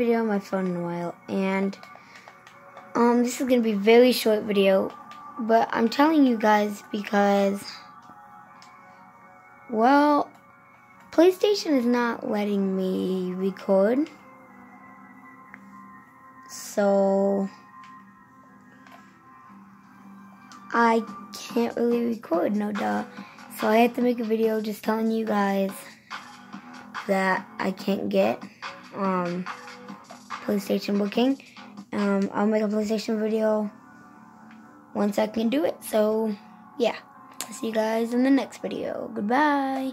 video on my phone in a while, and um, this is gonna be a very short video, but I'm telling you guys because, well, PlayStation is not letting me record, so I can't really record, no duh. So I have to make a video just telling you guys that I can't get um, PlayStation booking. Um, I'll make a PlayStation video once I can do it. So, yeah. I'll see you guys in the next video. Goodbye.